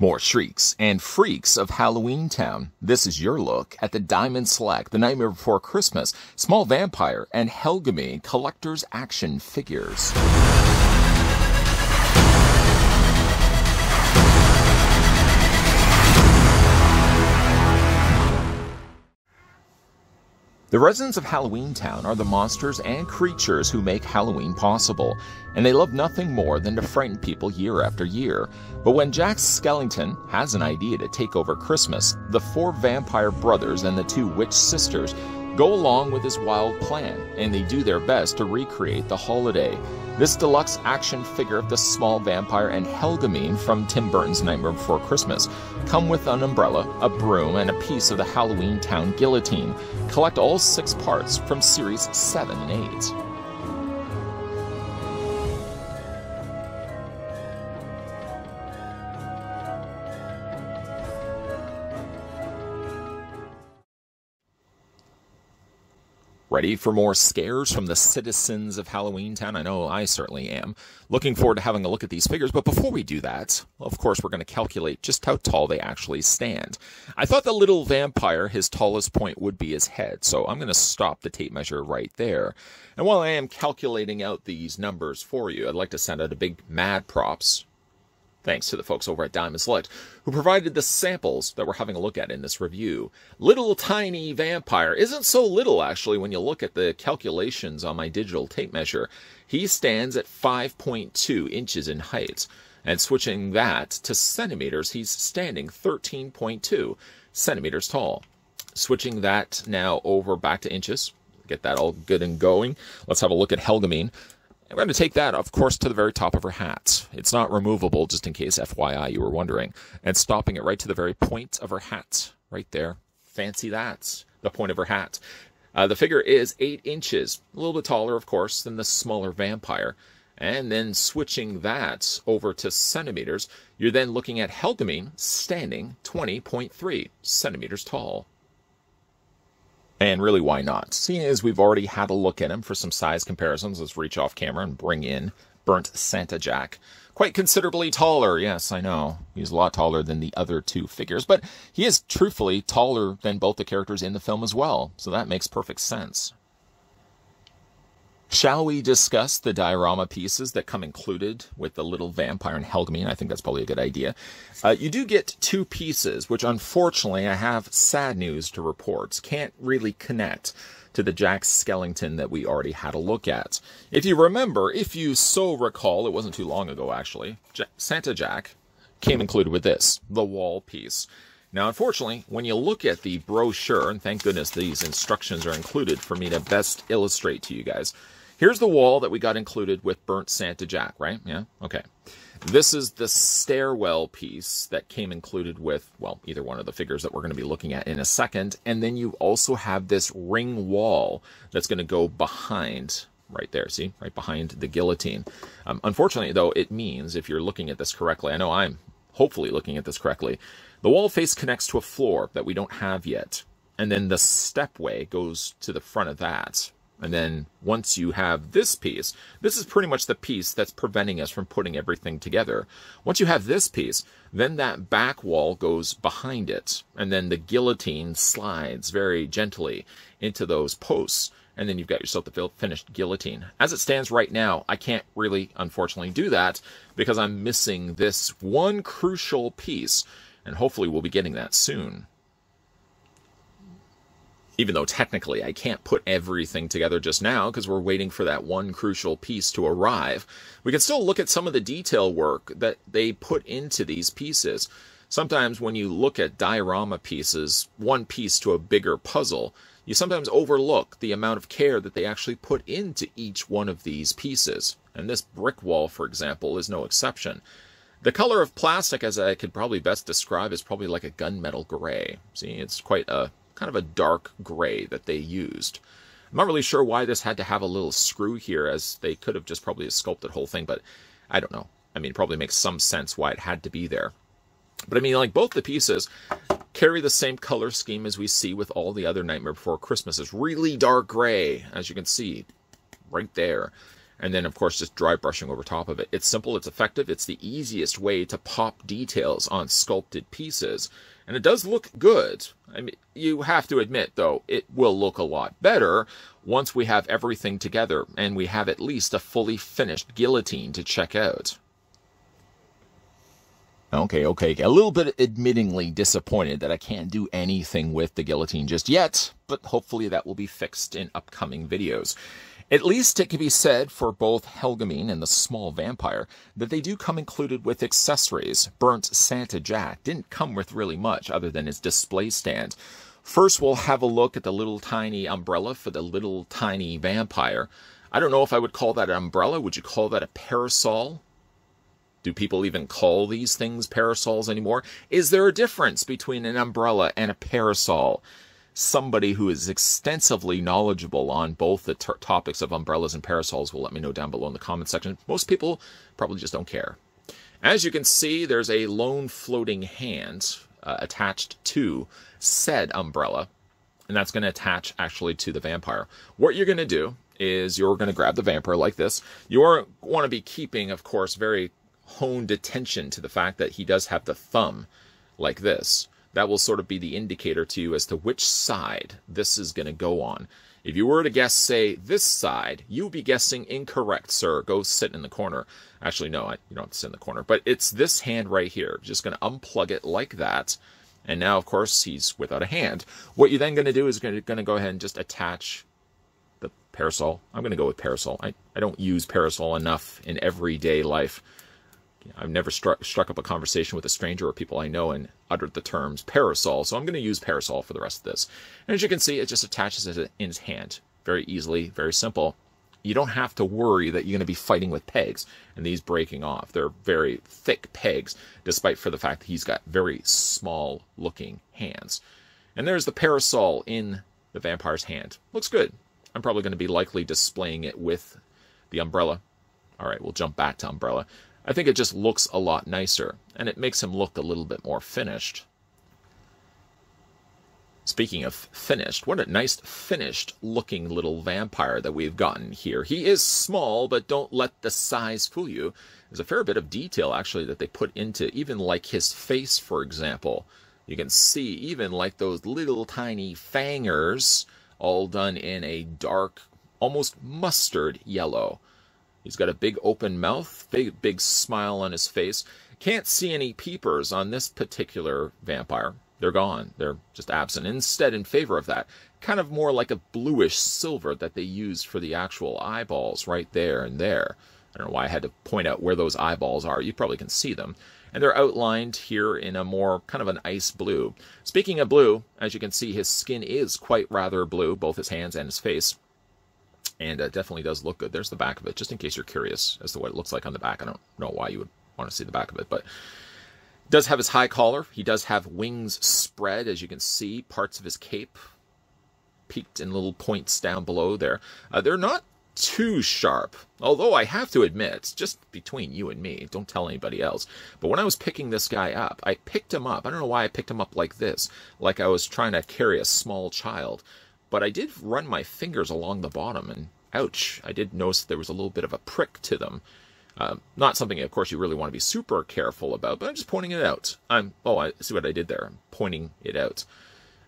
More shrieks and freaks of Halloween Town. This is your look at the Diamond Select, The Nightmare Before Christmas, Small Vampire, and Helgamine Collector's Action Figures. The residents of Halloween Town are the monsters and creatures who make Halloween possible, and they love nothing more than to frighten people year after year. But when Jack Skellington has an idea to take over Christmas, the four vampire brothers and the two witch sisters go along with his wild plan, and they do their best to recreate the holiday. This deluxe action figure of the small vampire and Helgamine from Tim Burton's Nightmare Before Christmas come with an umbrella, a broom, and a piece of the Halloween Town guillotine. Collect all six parts from series 7 and 8. Ready for more scares from the citizens of Halloween Town? I know I certainly am. Looking forward to having a look at these figures, but before we do that, of course, we're going to calculate just how tall they actually stand. I thought the little vampire, his tallest point would be his head, so I'm going to stop the tape measure right there. And while I am calculating out these numbers for you, I'd like to send out a big mad props Thanks to the folks over at Diamond Select who provided the samples that we're having a look at in this review. Little Tiny Vampire isn't so little actually when you look at the calculations on my digital tape measure. He stands at 5.2 inches in height. And switching that to centimeters, he's standing 13.2 centimeters tall. Switching that now over back to inches, get that all good and going. Let's have a look at Helgamine. I'm going to take that, of course, to the very top of her hat. It's not removable, just in case FYI you were wondering. And stopping it right to the very point of her hat. Right there. Fancy that. The point of her hat. Uh, the figure is 8 inches. A little bit taller, of course, than the smaller vampire. And then switching that over to centimeters, you're then looking at Helgamine standing 20.3 centimeters tall. And really, why not? Seeing as we've already had a look at him for some size comparisons, let's reach off camera and bring in Burnt Santa Jack. Quite considerably taller, yes, I know. He's a lot taller than the other two figures, but he is truthfully taller than both the characters in the film as well, so that makes perfect sense. Shall we discuss the diorama pieces that come included with the little vampire and Helgamine? I think that's probably a good idea. Uh, you do get two pieces, which unfortunately I have sad news to report. Can't really connect to the Jack Skellington that we already had a look at. If you remember, if you so recall, it wasn't too long ago actually, Santa Jack came included with this, the wall piece. Now, unfortunately, when you look at the brochure, and thank goodness these instructions are included for me to best illustrate to you guys, Here's the wall that we got included with Burnt Santa Jack, right? Yeah? Okay. This is the stairwell piece that came included with, well, either one of the figures that we're going to be looking at in a second. And then you also have this ring wall that's going to go behind right there. See, right behind the guillotine. Um, unfortunately, though, it means if you're looking at this correctly, I know I'm hopefully looking at this correctly, the wall face connects to a floor that we don't have yet. And then the stepway goes to the front of that, and then once you have this piece, this is pretty much the piece that's preventing us from putting everything together. Once you have this piece, then that back wall goes behind it, and then the guillotine slides very gently into those posts, and then you've got yourself the finished guillotine. As it stands right now, I can't really, unfortunately, do that because I'm missing this one crucial piece, and hopefully we'll be getting that soon even though technically I can't put everything together just now because we're waiting for that one crucial piece to arrive, we can still look at some of the detail work that they put into these pieces. Sometimes when you look at diorama pieces, one piece to a bigger puzzle, you sometimes overlook the amount of care that they actually put into each one of these pieces. And this brick wall, for example, is no exception. The color of plastic, as I could probably best describe, is probably like a gunmetal gray. See, it's quite a kind of a dark gray that they used. I'm not really sure why this had to have a little screw here, as they could have just probably sculpted the whole thing, but I don't know. I mean, it probably makes some sense why it had to be there. But I mean, like both the pieces carry the same color scheme as we see with all the other Nightmare Before Christmas. It's really dark gray, as you can see right there. And then of course just dry brushing over top of it. It's simple, it's effective, it's the easiest way to pop details on sculpted pieces. And it does look good. I mean, you have to admit though, it will look a lot better once we have everything together and we have at least a fully finished guillotine to check out. Okay, okay. A little bit admittingly disappointed that I can't do anything with the guillotine just yet, but hopefully that will be fixed in upcoming videos. At least it can be said for both Helgamine and the small vampire that they do come included with accessories. Burnt Santa Jack didn't come with really much other than his display stand. First, we'll have a look at the little tiny umbrella for the little tiny vampire. I don't know if I would call that an umbrella. Would you call that a parasol? Do people even call these things parasols anymore? Is there a difference between an umbrella and a parasol? Somebody who is extensively knowledgeable on both the topics of umbrellas and parasols will let me know down below in the comment section. Most people probably just don't care. As you can see, there's a lone floating hand uh, attached to said umbrella, and that's going to attach actually to the vampire. What you're going to do is you're going to grab the vampire like this. You want to be keeping, of course, very honed attention to the fact that he does have the thumb like this. That will sort of be the indicator to you as to which side this is going to go on. If you were to guess, say, this side, you would be guessing incorrect, sir. Go sit in the corner. Actually, no, I, you don't have to sit in the corner. But it's this hand right here. Just going to unplug it like that. And now, of course, he's without a hand. What you're then going to do is going to go ahead and just attach the parasol. I'm going to go with parasol. I, I don't use parasol enough in everyday life I've never struck struck up a conversation with a stranger or people I know and uttered the terms parasol, so I'm going to use parasol for the rest of this. And as you can see, it just attaches it in his hand. Very easily, very simple. You don't have to worry that you're going to be fighting with pegs and these breaking off. They're very thick pegs, despite for the fact that he's got very small looking hands. And there's the parasol in the vampire's hand. Looks good. I'm probably going to be likely displaying it with the umbrella. All right, we'll jump back to umbrella. I think it just looks a lot nicer, and it makes him look a little bit more finished. Speaking of finished, what a nice finished looking little vampire that we've gotten here. He is small, but don't let the size fool you. There's a fair bit of detail actually that they put into even like his face, for example. You can see even like those little tiny fangers all done in a dark, almost mustard yellow. He's got a big open mouth, big big smile on his face. Can't see any peepers on this particular vampire. They're gone. They're just absent. Instead, in favor of that, kind of more like a bluish silver that they used for the actual eyeballs right there and there. I don't know why I had to point out where those eyeballs are. You probably can see them. And they're outlined here in a more kind of an ice blue. Speaking of blue, as you can see, his skin is quite rather blue, both his hands and his face and it definitely does look good. There's the back of it, just in case you're curious as to what it looks like on the back. I don't know why you would want to see the back of it, but does have his high collar. He does have wings spread, as you can see. Parts of his cape peaked in little points down below there. Uh, they're not too sharp, although I have to admit, just between you and me, don't tell anybody else. But when I was picking this guy up, I picked him up. I don't know why I picked him up like this, like I was trying to carry a small child. But I did run my fingers along the bottom, and ouch, I did notice there was a little bit of a prick to them. Uh, not something, of course, you really want to be super careful about, but I'm just pointing it out. I'm oh, I see what I did there. I'm pointing it out.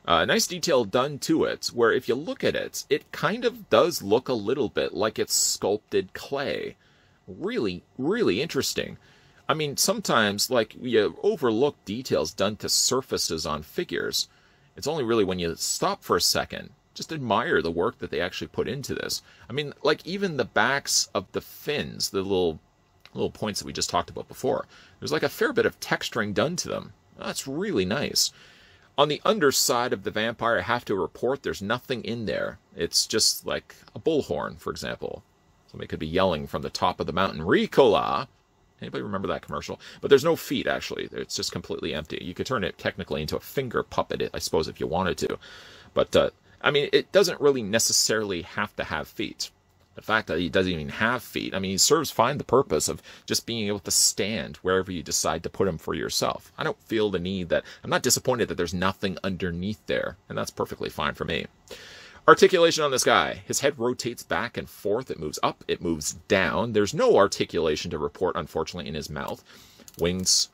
Uh, nice detail done to it, where if you look at it, it kind of does look a little bit like it's sculpted clay. Really, really interesting. I mean, sometimes, like, you overlook details done to surfaces on figures. It's only really when you stop for a second just admire the work that they actually put into this. I mean, like even the backs of the fins, the little little points that we just talked about before, there's like a fair bit of texturing done to them. That's really nice. On the underside of the vampire, I have to report there's nothing in there. It's just like a bullhorn, for example. Somebody could be yelling from the top of the mountain, Ricola! Anybody remember that commercial? But there's no feet, actually. It's just completely empty. You could turn it technically into a finger puppet, I suppose, if you wanted to. But uh, I mean, it doesn't really necessarily have to have feet. The fact that he doesn't even have feet, I mean, he serves fine the purpose of just being able to stand wherever you decide to put him for yourself. I don't feel the need that, I'm not disappointed that there's nothing underneath there, and that's perfectly fine for me. Articulation on this guy. His head rotates back and forth. It moves up, it moves down. There's no articulation to report, unfortunately, in his mouth. Wings,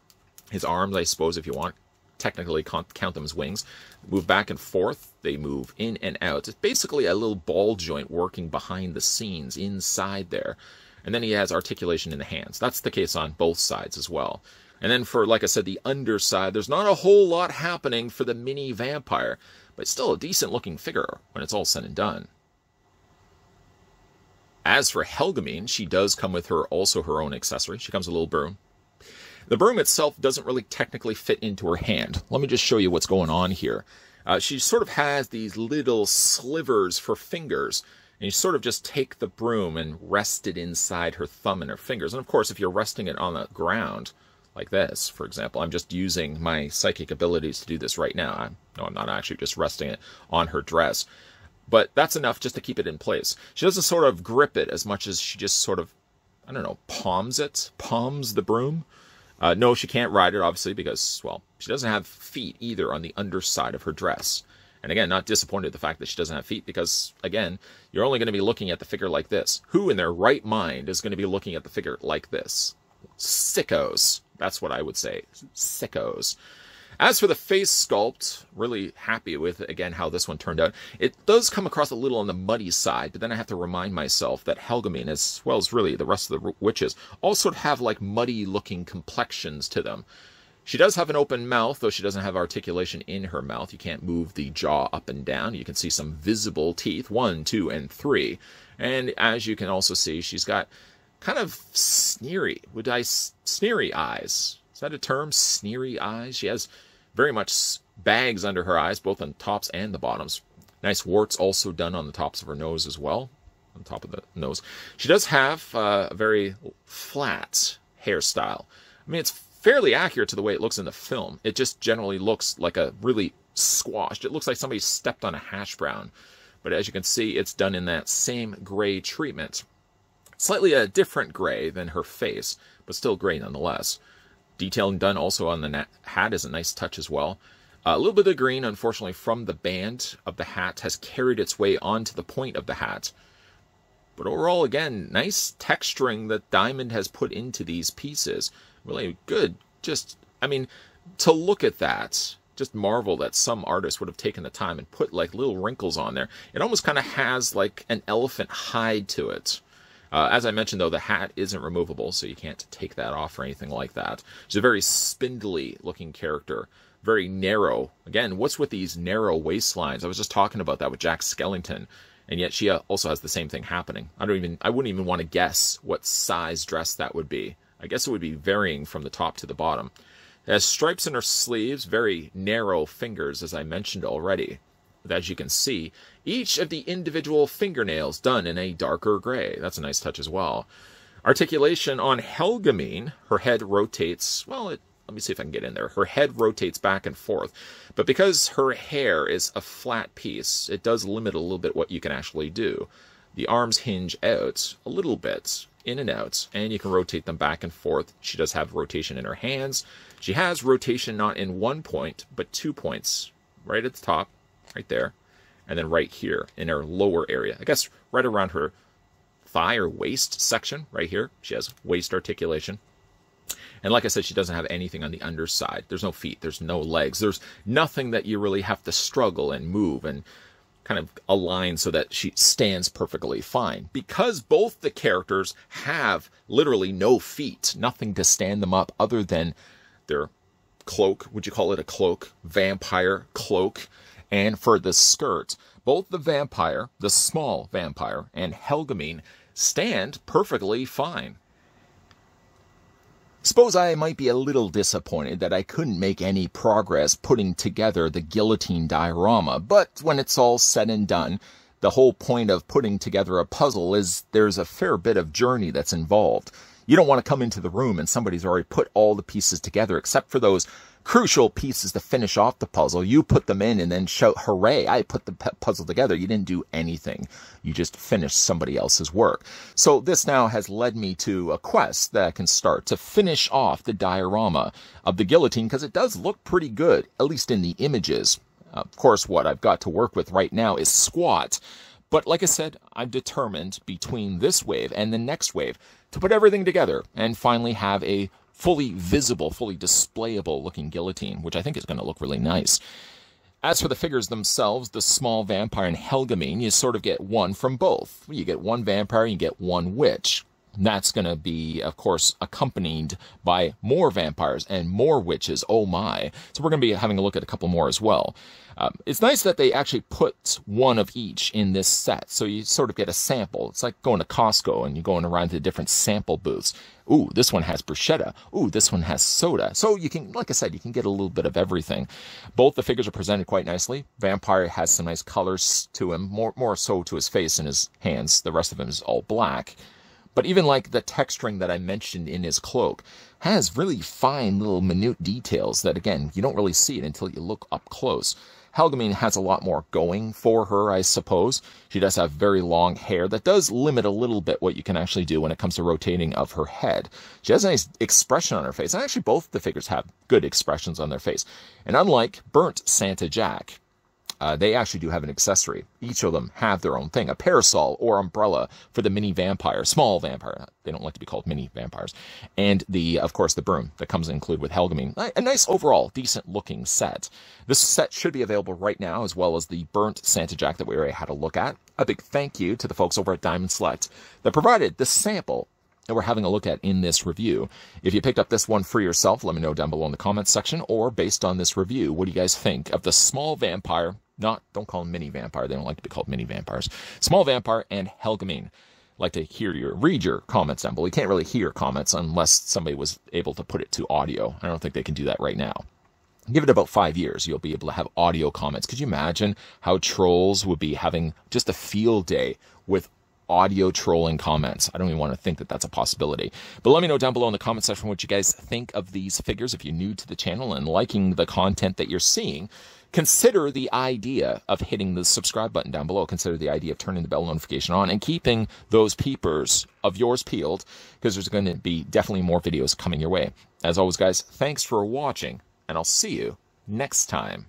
his arms, I suppose, if you want, technically count them as wings, move back and forth. They move in and out. It's basically a little ball joint working behind the scenes inside there. And then he has articulation in the hands. That's the case on both sides as well. And then for, like I said, the underside, there's not a whole lot happening for the mini vampire, but still a decent looking figure when it's all said and done. As for Helgamine, she does come with her also her own accessory. She comes with a little broom. The broom itself doesn't really technically fit into her hand. Let me just show you what's going on here. Uh, she sort of has these little slivers for fingers, and you sort of just take the broom and rest it inside her thumb and her fingers. And of course, if you're resting it on the ground, like this, for example. I'm just using my psychic abilities to do this right now. I'm, no, I'm not actually just resting it on her dress. But that's enough just to keep it in place. She doesn't sort of grip it as much as she just sort of, I don't know, palms it, palms the broom. Uh, no, she can't ride it, obviously, because, well, she doesn't have feet either on the underside of her dress. And again, not disappointed at the fact that she doesn't have feet because, again, you're only going to be looking at the figure like this. Who in their right mind is going to be looking at the figure like this? Sickos. That's what I would say. Sickos. As for the face sculpt, really happy with, again, how this one turned out. It does come across a little on the muddy side, but then I have to remind myself that Helgamine, as well as really the rest of the witches, also have like muddy looking complexions to them. She does have an open mouth, though she doesn't have articulation in her mouth. You can't move the jaw up and down. You can see some visible teeth, one, two, and three. And as you can also see, she's got kind of sneery, would I sneery eyes? Is that a term? Sneery eyes. She has very much bags under her eyes, both on tops and the bottoms. Nice warts also done on the tops of her nose as well, on top of the nose. She does have uh, a very flat hairstyle. I mean, it's fairly accurate to the way it looks in the film. It just generally looks like a really squashed. It looks like somebody stepped on a hash brown. But as you can see, it's done in that same gray treatment. Slightly a different gray than her face, but still gray nonetheless. Detailing done also on the hat is a nice touch as well. Uh, a little bit of green, unfortunately, from the band of the hat has carried its way onto the point of the hat. But overall, again, nice texturing that Diamond has put into these pieces. Really good. Just, I mean, to look at that, just marvel that some artist would have taken the time and put like little wrinkles on there. It almost kind of has like an elephant hide to it. Uh, as I mentioned, though, the hat isn't removable, so you can't take that off or anything like that. She's a very spindly looking character, very narrow. Again, what's with these narrow waistlines? I was just talking about that with Jack Skellington, and yet she uh, also has the same thing happening. I don't even, I wouldn't even want to guess what size dress that would be. I guess it would be varying from the top to the bottom. It has stripes in her sleeves, very narrow fingers, as I mentioned already. As you can see, each of the individual fingernails done in a darker gray. That's a nice touch as well. Articulation on Helgamine, her head rotates, well, it, let me see if I can get in there. Her head rotates back and forth. But because her hair is a flat piece, it does limit a little bit what you can actually do. The arms hinge out a little bit, in and out, and you can rotate them back and forth. She does have rotation in her hands. She has rotation not in one point, but two points, right at the top, right there and then right here in her lower area. I guess right around her thigh or waist section, right here. She has waist articulation. And like I said, she doesn't have anything on the underside. There's no feet, there's no legs, there's nothing that you really have to struggle and move and kind of align so that she stands perfectly fine. Because both the characters have literally no feet, nothing to stand them up other than their cloak. Would you call it a cloak? Vampire cloak and for the skirt, both the vampire, the small vampire, and Helgamine stand perfectly fine. Suppose I might be a little disappointed that I couldn't make any progress putting together the guillotine diorama, but when it's all said and done, the whole point of putting together a puzzle is there's a fair bit of journey that's involved. You don't want to come into the room and somebody's already put all the pieces together except for those crucial pieces to finish off the puzzle. You put them in and then shout, hooray, I put the puzzle together. You didn't do anything. You just finished somebody else's work. So this now has led me to a quest that I can start to finish off the diorama of the guillotine because it does look pretty good, at least in the images. of course, what I've got to work with right now is squat. But like I said, I'm determined between this wave and the next wave to put everything together and finally have a fully visible, fully displayable looking guillotine, which I think is going to look really nice. As for the figures themselves, the small vampire and Helgamine, you sort of get one from both. You get one vampire, you get one witch. That's going to be, of course, accompanied by more vampires and more witches. Oh my. So we're going to be having a look at a couple more as well. Um, it's nice that they actually put one of each in this set. So you sort of get a sample. It's like going to Costco and you're going around to different sample booths. Ooh, this one has bruschetta. Ooh, this one has soda. So you can, like I said, you can get a little bit of everything. Both the figures are presented quite nicely. Vampire has some nice colors to him, more, more so to his face and his hands. The rest of him is all black. But even like the texturing that I mentioned in his cloak has really fine little minute details that, again, you don't really see it until you look up close. Helgamine has a lot more going for her, I suppose. She does have very long hair that does limit a little bit what you can actually do when it comes to rotating of her head. She has a nice expression on her face, and actually both the figures have good expressions on their face. And unlike Burnt Santa Jack, uh, they actually do have an accessory. Each of them have their own thing a parasol or umbrella for the mini vampire, small vampire. They don't like to be called mini vampires. And the, of course, the broom that comes included with Helgamine. A nice overall, decent looking set. This set should be available right now, as well as the burnt Santa Jack that we already had a look at. A big thank you to the folks over at Diamond Select that provided this sample that we're having a look at in this review. If you picked up this one for yourself, let me know down below in the comments section, or based on this review, what do you guys think of the small vampire not, don't call them mini vampire. They don't like to be called mini vampires. Small vampire and Helgamine. Like to hear your, read your comments down below. You can't really hear comments unless somebody was able to put it to audio. I don't think they can do that right now. Give it about five years, you'll be able to have audio comments. Could you imagine how trolls would be having just a field day with audio trolling comments. I don't even want to think that that's a possibility. But let me know down below in the comment section what you guys think of these figures. If you're new to the channel and liking the content that you're seeing, consider the idea of hitting the subscribe button down below. Consider the idea of turning the bell notification on and keeping those peepers of yours peeled because there's going to be definitely more videos coming your way. As always, guys, thanks for watching, and I'll see you next time.